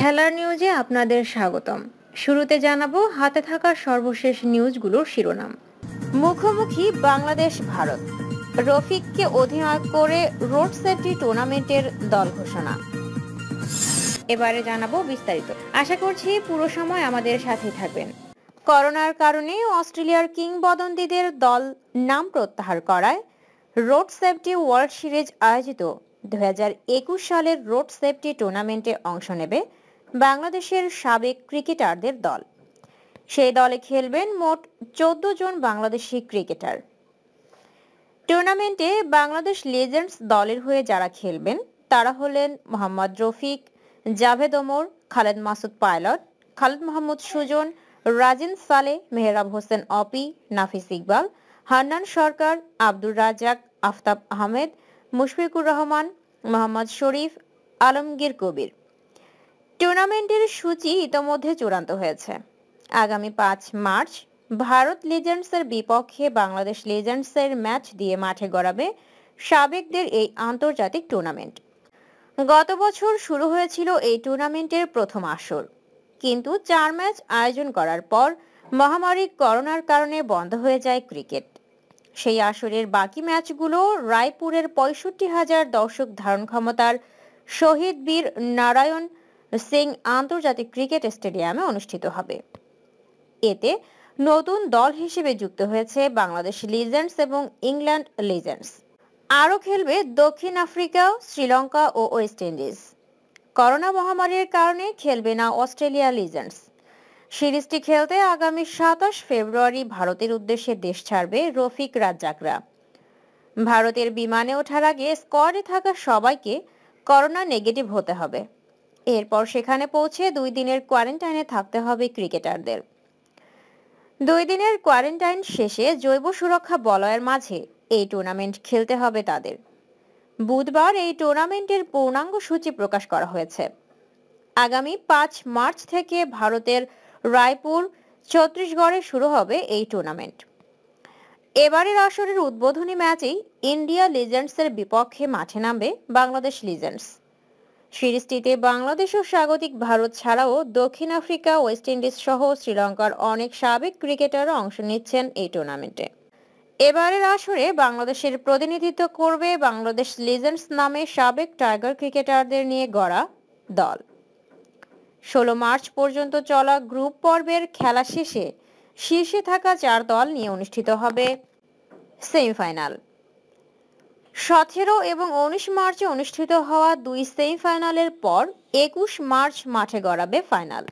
খেলার নিউজে আপনাদের স্বাগতম। শুরুতে জানাব হাতে থাকা সর্বশেষ নিউজগুলোর শিরোনাম। মুখোমুখি বাংলাদেশ ভারত রফিককে অধিনায়ক করে রোড সেফটি টুর্নামেন্টের দল ঘোষণা। এবারে জানাব বিস্তারিত। আশা করছি পুরো সময় আমাদের সাথে থাকবেন। করোনার কারণে অস্ট্রেলিয়ার কিংবদন্তিদের দল নাম প্রত্যাহার করায় রোড সেফটি ওয়ার্ল্ড সিরিজ আয়োজিত। দুই হাজার একুশ সালের রোড সেফটি টুর্নামেন্টে অংশ নেবে বাংলাদেশের সাবেক ক্রিকেটারদের দল। সেই দলে খেলবেন মোট চোদ্দ জন বাংলাদেশি ক্রিকেটার। টুর্নামেন্টে বাংলাদেশ লেজেন্ডস দলের হয়ে যারা খেলবেন, তারা হলেন মোহাম্মদ রফিক, জাভেদ ওমর, খালেদ মাসুদ পাইলট, খালেদ মোহাম্মদ সুজন, রাজিন সালে, মেহরাব হোসেন অপি, নাফিস ইকবাল, হান্নান সরকার, আব্দুর রাজাক আফতাব আহমেদ, মুশফিকুর রহমান, মোহাম্মদ শরীফ, আলমগীর কবির। টুর্নামেন্টের সূচি ইতোমধ্যে চূড়ান্ত হয়েছে। আগামী পাঁচ মার্চ ভারত লিজেন্ডসের বিপক্ষে বাংলাদেশ লিজেন্ডসের ম্যাচ দিয়ে মাঠে গড়াবে সাবেকদের এই আন্তর্জাতিক টুর্নামেন্ট। গত বছর শুরু হয়েছিল এই টুর্নামেন্টের প্রথম আসর। কিন্তু চার ম্যাচ আয়োজন করার পর মহামারী করোনার কারণে বন্ধ হয়ে যায় ক্রিকেট। সেই আসরের বাকি ম্যাচগুলো রায়পুরের পঁয়ষট্টি হাজার দর্শক ধারণ ক্ষমতার শহীদ বীর নারায়ণ সিং আন্তর্জাতিক ক্রিকেট স্টেডিয়ামে অনুষ্ঠিত হবে। এতে নতুন দল হিসেবে যুক্ত হয়েছে বাংলাদেশ লিজেন্ডস এবং ইংল্যান্ড লিজেন্ডস আরও খেলবে দক্ষিণ আফ্রিকা, শ্রীলঙ্কা ও ওয়েস্ট ইন্ডিজ করোনা মহামারীর কারণে খেলবে না অস্ট্রেলিয়া লিজেন্ডস সিরিজটি খেলতে আগামী সাতাশ ফেব্রুয়ারি ভারতের উদ্দেশ্যে দেশ ছাড়বে রফিক রাজ্জাকরা। ভারতের বিমানে ওঠার আগে স্কোয়াডে থাকা সবাইকে করোনা নেগেটিভ হতে হবে। এরপর সেখানে পৌঁছে দুই দিনের কোয়ারেন্টাইনে থাকতে হবে ক্রিকেটারদের। দুই দিনের কোয়ারেন্টাইন শেষে জৈব সুরক্ষা বলয়ের মাঝে এই টুর্নামেন্ট খেলতে হবে তাদের। বুধবার এই টুর্নামেন্টের পূর্ণাঙ্গ সূচি প্রকাশ করা হয়েছে। আগামী পাঁচ মার্চ থেকে ভারতের রায়পুর, ছত্তিশগড়ে শুরু হবে এই টুর্নামেন্ট। এবারের আসরের উদ্বোধনী ম্যাচেই ইন্ডিয়া লিজেন্ডসের বিপক্ষে মাঠে নামবে বাংলাদেশ লিজেন্ডস। সিরিজটিতে বাংলাদেশ ও স্বাগতিক ভারত ছাড়াও দক্ষিণ আফ্রিকা, ওয়েস্ট ইন্ডিজ সহ শ্রীলঙ্কার অনেক সাবেক ক্রিকেটারও অংশ নিচ্ছেন এই টুর্নামেন্টে। এবারের আসরে বাংলাদেশের প্রতিনিধিত্ব করবে বাংলাদেশ লিজেন্ডস নামে সাবেক টাইগার ক্রিকেটারদের নিয়ে গড়া দল। ষোলো মার্চ পর্যন্ত চলা গ্রুপ পর্বের খেলা শেষে শীর্ষে থাকা চার দল নিয়ে অনুষ্ঠিত হবে সেমিফাইনাল। সতেরো এবং উনিশ মার্চে অনুষ্ঠিত হওয়া দুই সেমিফাইনালের পর একুশ মার্চ মাঠে গড়াবে ফাইনাল।